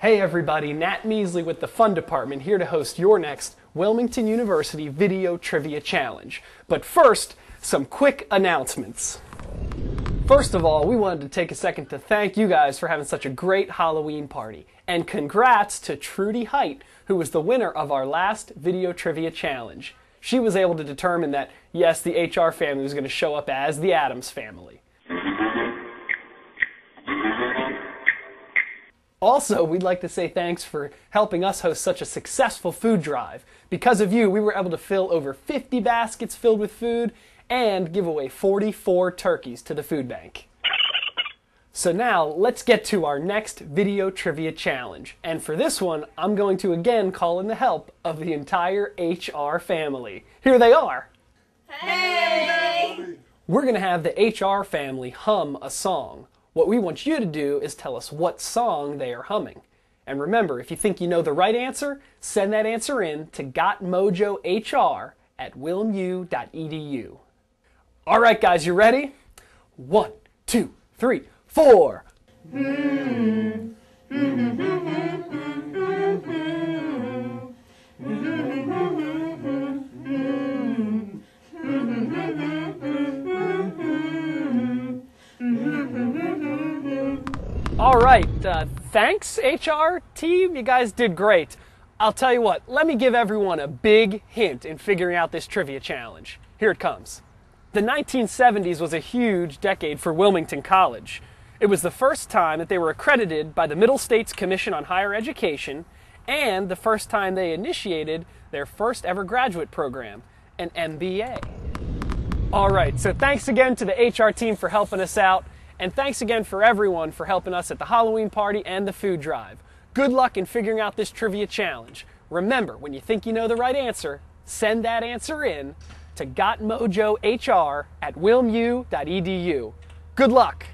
Hey everybody, Nat Measley with the Fun Department here to host your next Wilmington University Video Trivia Challenge. But first, some quick announcements. First of all, we wanted to take a second to thank you guys for having such a great Halloween party. And congrats to Trudy Height, who was the winner of our last Video Trivia Challenge. She was able to determine that, yes, the HR family was going to show up as the Addams family. Also, we'd like to say thanks for helping us host such a successful food drive. Because of you, we were able to fill over 50 baskets filled with food and give away 44 turkeys to the food bank. So now, let's get to our next video trivia challenge. And for this one, I'm going to again call in the help of the entire HR family. Here they are. Hey! We're going to have the HR family hum a song. What we want you to do is tell us what song they are humming. And remember, if you think you know the right answer, send that answer in to gotmojohr at wilmu.edu. All right, guys, you ready? One, two, three, four. Hmm. Hmm, hmm, All right, uh, thanks, HR team. You guys did great. I'll tell you what, let me give everyone a big hint in figuring out this trivia challenge. Here it comes. The 1970s was a huge decade for Wilmington College. It was the first time that they were accredited by the Middle States Commission on Higher Education and the first time they initiated their first ever graduate program, an MBA. All right, so thanks again to the HR team for helping us out. And thanks again for everyone for helping us at the Halloween party and the food drive. Good luck in figuring out this trivia challenge. Remember, when you think you know the right answer, send that answer in to gotmojohr at wilmu.edu. Good luck!